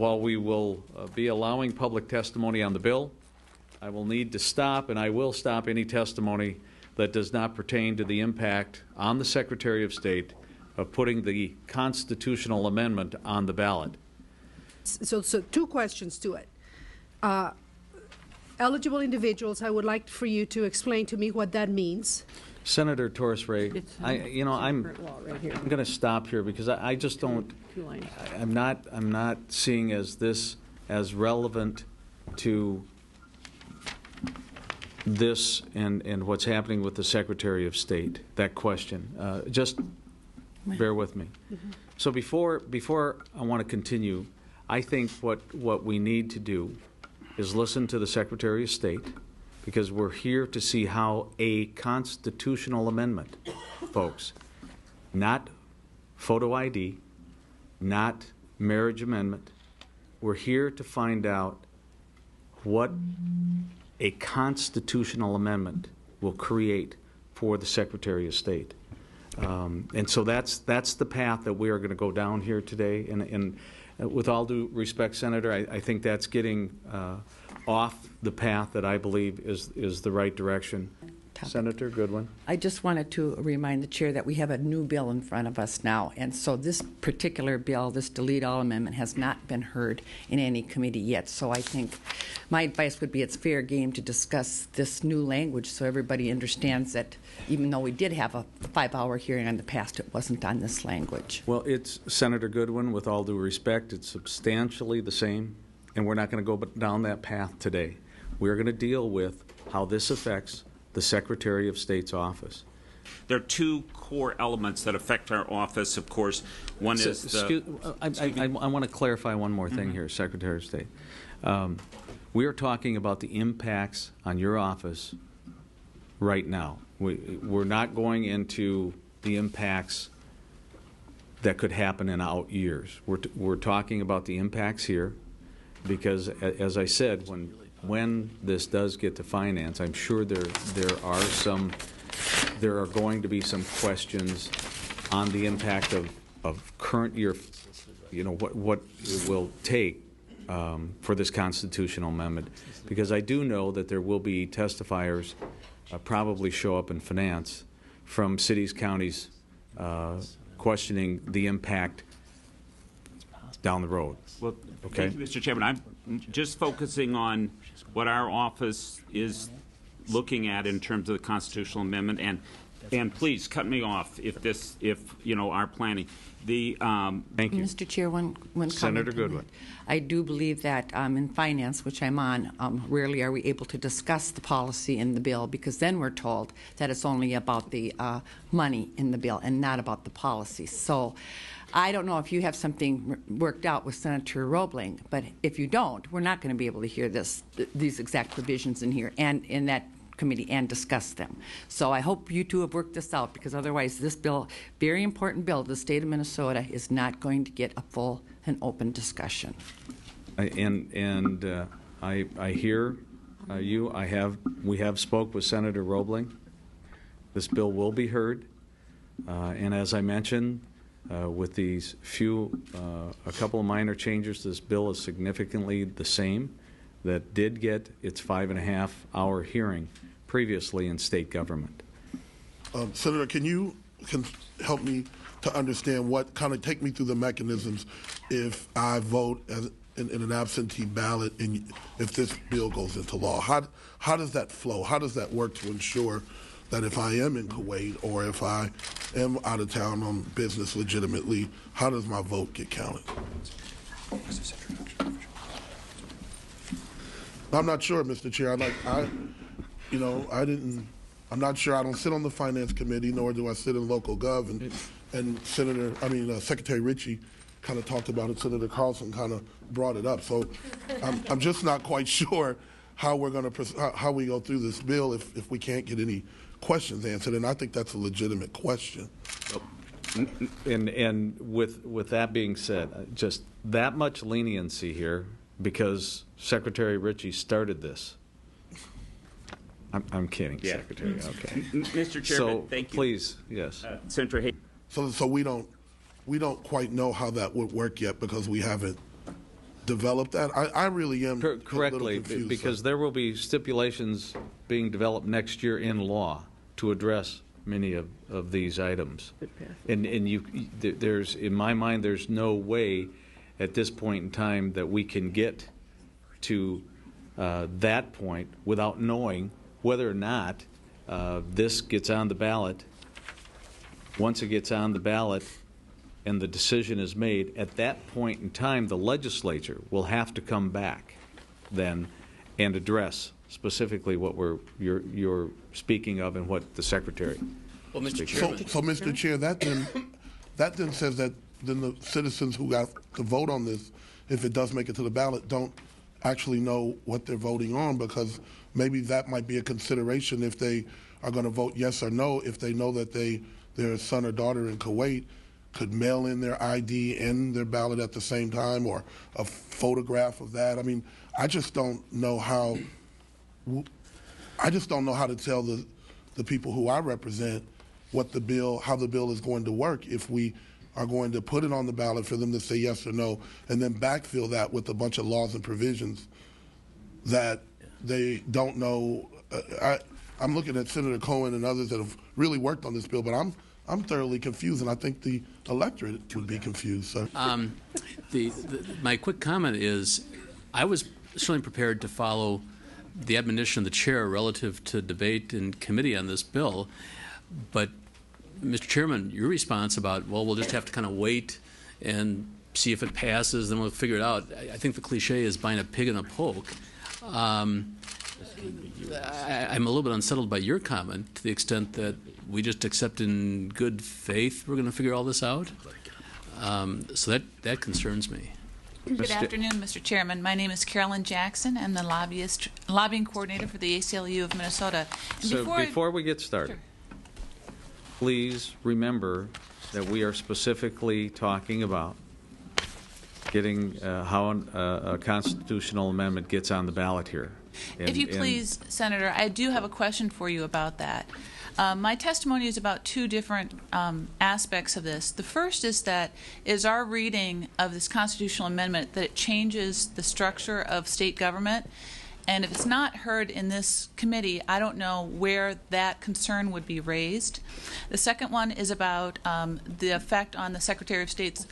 while we will uh, be allowing public testimony on the bill, I will need to stop, and I will stop any testimony that does not pertain to the impact on the Secretary of State of putting the constitutional amendment on the ballot. So, so two questions to it. Uh, Eligible individuals, I would like for you to explain to me what that means. Senator Torres Ray, It's, I, you know, I'm, current law right here. I'm going to stop here because I, I just don't, Two lines. I- I'm not, I'm not seeing as this as relevant to this and, and what's happening with the Secretary of State, that question. Uh, Just bear with me. So before, before I want to continue, I think what, what we need to do is listen to the Secretary of State, because we're here to see how a constitutional amendment, folks, not photo ID, not marriage amendment. We're here to find out what a constitutional amendment will create for the Secretary of State. Um, And so that's, that's the path that we are going to go down here today. And, and with all due respect, Senator, I, I think that's getting uh, off the path that I believe is, is the right direction. Topic. Senator Goodwin? I just wanted to remind the chair that we have a new bill in front of us now, and so this particular bill, this delete all amendment, has not been heard in any committee yet. So I think my advice would be it's fair game to discuss this new language so everybody understands that even though we did have a five-hour hearing on the past, it wasn't on this language. Well, it's, Senator Goodwin, with all due respect, it's substantially the same, and we're not going to go down that path today. We're going to deal with how this affects the Secretary of State's office. There are two core elements that affect our office, of course. One So, is the, excuse- I, I, I want to clarify one more thing here, Secretary of State. Um, we are talking about the impacts on your office right now. We, we're not going into the impacts that could happen in out years. We're, we're talking about the impacts here because, as I said, when, when this does get to finance, I'm sure there, there are some, there are going to be some questions on the impact of, of current year, you know, what, what it will take um, for this constitutional amendment. Because I do know that there will be testifiers, uh, probably show up in finance, from cities, counties, uh, questioning the impact down the road. well, Okay. thank you, Mr. Chairman. I'm just focusing on what our office is looking at in terms of the constitutional amendment. And, and please cut me off if this, if, you know, our planning. The, um, Thank you. Mr. Chair, one, one. Senator Goodwin. I do believe that um, in finance, which I'm on, um, rarely are we able to discuss the policy in the bill because then we're told that it's only about the uh, money in the bill and not about the policy. So I don't know if you have something worked out with Senator Robling, but if you don't, we're not going to be able to hear this, th- these exact provisions in here and in that committee and discuss them. So I hope you two have worked this out because otherwise this bill, very important bill the state of Minnesota, is not going to get a full and open discussion. I- And, and uh, I, I hear uh, you, I have, we have spoke with Senator Robling. This bill will be heard. Uh, And as I mentioned, uh, with these few, uh, a couple of minor changes, this bill is significantly the same that did get its five and a half hour hearing previously in state government. Um, Senator, can you can help me to understand what kind of take me through the mechanisms if I vote as in, in an absentee ballot and if this bill goes into law? How how does that flow? How does that work to ensure that if I am in Kuwait or if I am out of town on business legitimately, how does my vote get counted? I'm not sure, Mr. Chair. I like I, you know, I didn't. I'm not sure. I don't sit on the finance committee, nor do I sit in local gov. And, and Senator, I mean uh, Secretary Ritchie, kind of talked about it. Senator Carlson kind of brought it up. So I'm, I'm just not quite sure how we're going to how, how we go through this bill if if we can't get any questions answered. And I think that's a legitimate question. And, and with, with that being said, uh, just that much leniency here because Secretary Ritchie started this. I'm, I'm kidding, Yeah. Secretary, okay. Mr. Chairman, So, thank you. please, yes. Uh, Senator Hayes. So so we don't we don't quite know how that would work yet because we haven't developed that. I, I really am Cor- Correctly, be- confused, because sir. there will be stipulations being developed next year in law to address many of, of these items. And, and you, there's, in my mind, there's no way at this point in time that we can get to uh, that point without knowing whether or not uh, this gets on the ballot. Once it gets on the ballot and the decision is made, at that point in time, the legislature will have to come back then and address specifically what we're, you're, you're speaking of and what the secretary. Well, Mr. So, Chairman, so, Mr. Chair, that then, that then says that then the citizens who got to vote on this, if it does make it to the ballot, don't actually know what they're voting on because maybe that might be a consideration if they are going to vote yes or no. If they know that they their son or daughter in Kuwait could mail in their ID and their ballot at the same time, or a photograph of that. I mean, I just don't know how. I just don't know how to tell the the people who I represent what the bill, how the bill is going to work if we are going to put it on the ballot for them to say yes or no, and then backfill that with a bunch of laws and provisions that they don't know. Uh, I, I'm looking at Senator Cohen and others that have really worked on this bill, but I'm I'm thoroughly confused, and I think the electorate would be confused. So. um, the, the, my quick comment is, I was certainly prepared to follow the admonition of the chair relative to debate in committee on this bill, but Mr. Chairman, your response about, well, we'll just have to kind of wait and see if it passes, then we'll figure it out. I, I think the cliche is buying a pig in a poke. Um, I, I'm a little bit unsettled by your comment to the extent that we just accept in good faith we're going to figure all this out. Um, so that, that concerns me. Good afternoon, Mr. Chairman. My name is Carolyn Jackson. I'm the lobbyist, lobbying coordinator for the ACLU of Minnesota. And So before I- before we get started, please remember that we are specifically talking about getting uh, how an- uh, a constitutional amendment gets on the ballot here. If And- you and- please, Senator, I do have a question for you about that. Um, my testimony is about two different um, aspects of this. The first is that is our reading of this constitutional amendment that it changes the structure of state government. And if it's not heard in this committee, I don't know where that concern would be raised. The second one is about um, the effect on the Secretary of State's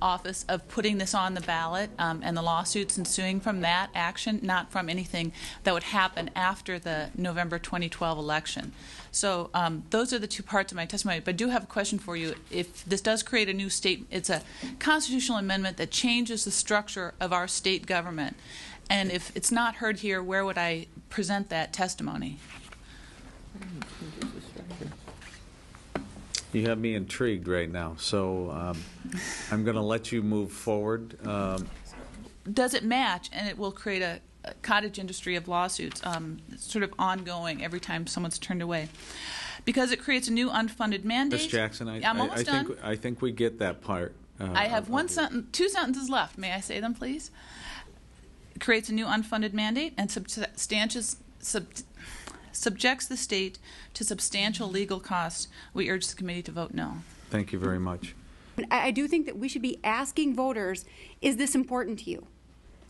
office of putting this on the ballot um, and the lawsuits ensuing from that action, not from anything that would happen after the November 2012 election. So um, those are the two parts of my testimony. But I do have a question for you. If this does create a new state, it's a constitutional amendment that changes the structure of our state government. And if it's not heard here, where would I present that testimony? You have me intrigued right now, so um, I'm going to let you move forward. Um, Does it match? And it will create a, a cottage industry of lawsuits, um, sort of ongoing every time someone's turned away. Because it creates a new unfunded mandate. Ms. Jackson, I, I'm I- almost I think, done. I think we get that part. uh, I have of- one of- sentence, two sentences left. May I say them, please? Creates a new unfunded mandate and substantious, sub, subjects the state to substantial legal costs. We urge the committee to vote no. Thank you very much. I, I do think that we should be asking voters, is this important to you?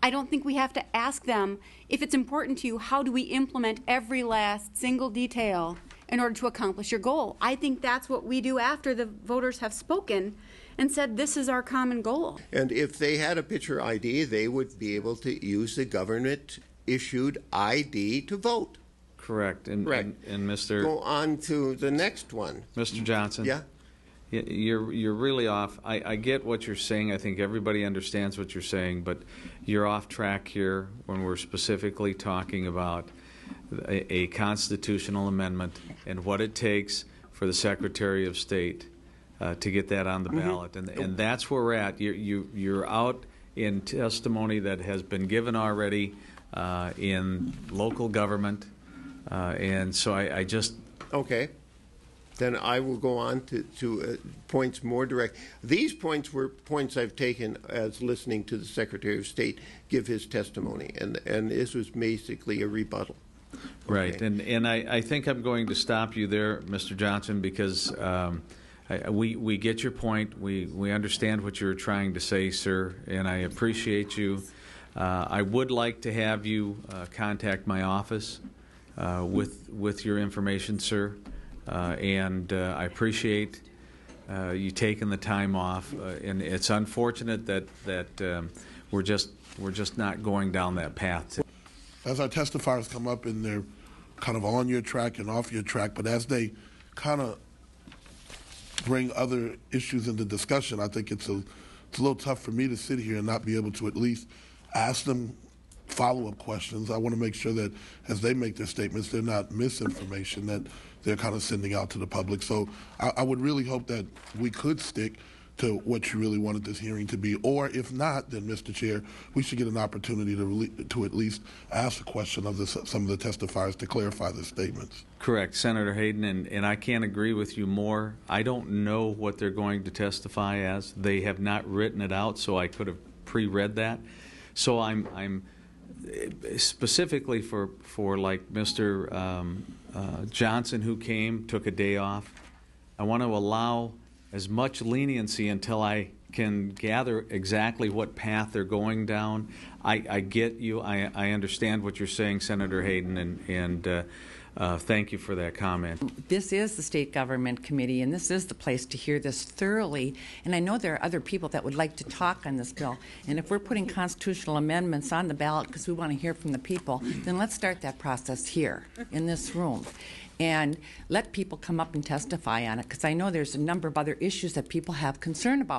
I don't think we have to ask them, if it's important to you, how do we implement every last single detail in order to accomplish your goal? I think that's what we do after the voters have spoken and said, this is our common goal. And if they had a picture ID, they would be able to use the government issued ID to vote. Correct. And, Correct. and, and Mr. Go on to the next one. Mr. Johnson? Yeah? You're, you're really off. I, I get what you're saying. I think everybody understands what you're saying, but you're off track here when we're specifically talking about a, a constitutional amendment and what it takes for the Secretary of State uh, to get that on the ballot. And, and that's where we're at. You're, you, you're out in testimony that has been given already uh, in local government. Uh, and so I, I just, Okay. Then I will go on to, to uh, points more direct. These points were points I've taken as listening to the Secretary of State give his testimony, and, and this was basically a rebuttal. Right, and and I, I think I'm going to stop you there, Mr. Johnson, because um, I, we we get your point. We we understand what you're trying to say, sir, and I appreciate you. Uh, I would like to have you uh, contact my office uh, with with your information, sir, uh, and uh, I appreciate uh, you taking the time off. And it's unfortunate that that um, we're just we're just not going down that path. as our testifiers come up and they're kind of on your track and off your track, but as they kind of bring other issues into discussion, I think it's a it's a little tough for me to sit here and not be able to at least ask them follow up questions. I want to make sure that as they make their statements, they're not misinformation that they're kind of sending out to the public. So I, I would really hope that we could stick to what you really wanted this hearing to be, or if not, then, Mr. Chair, we should get an opportunity to to at least ask a question of some of the testifiers to clarify the statements. Correct, Senator Hayden, and, and I can't agree with you more. I don't know what they're going to testify as. They have not written it out, so I could have pre-read that. So I'm I'm specifically for for like Mr. Um, uh, Johnson who came took a day off. I want to allow as much leniency until I can gather exactly what path they're going down. I, I get you. I, I understand what you're saying, Senator Hayden, and and. Uh, uh, thank you for that comment. This is the state government committee, and this is the place to hear this thoroughly. And I know there are other people that would like to talk on this bill. And if we're putting constitutional amendments on the ballot because we want to hear from the people, then let's start that process here in this room. And let people come up and testify on it because I know there's a number of other issues that people have concern about.